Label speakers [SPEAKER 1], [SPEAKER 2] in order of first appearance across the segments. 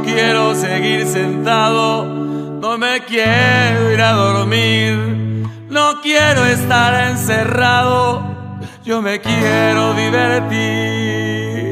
[SPEAKER 1] no quiero seguir sentado, no me quiero ir a dormir, no quiero estar encerrado, yo me quiero divertir.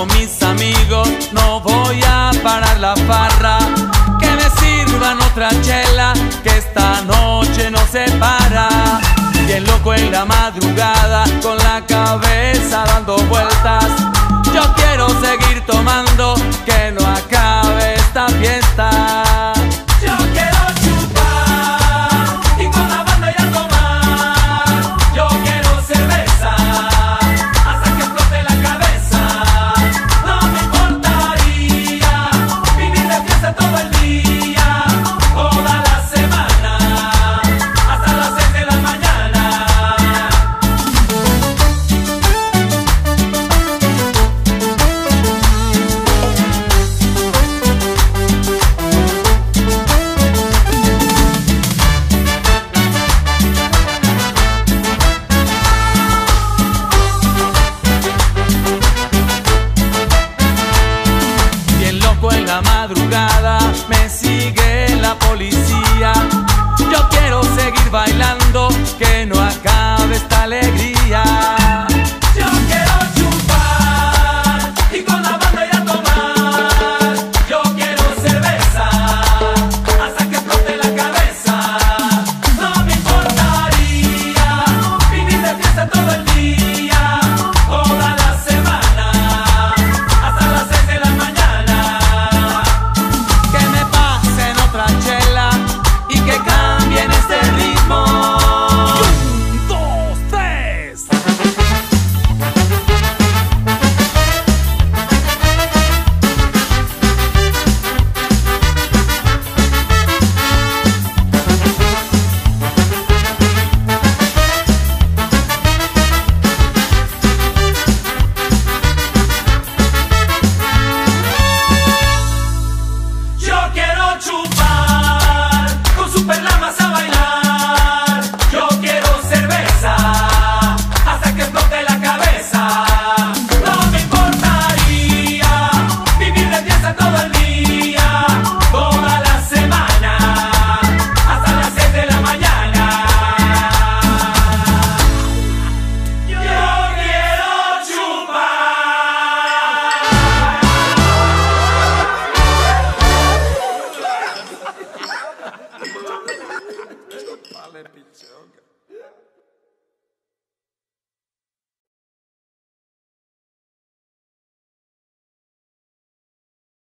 [SPEAKER 2] con
[SPEAKER 1] mis amigos, no voy a parar la farra. Que me sirvan otra chela, que esta noche no se para. Bien loco en la madrugada, con la cabeza dando vueltas
[SPEAKER 2] me
[SPEAKER 1] sigue la policía. Yo quiero seguir bailando.
[SPEAKER 2] 出发。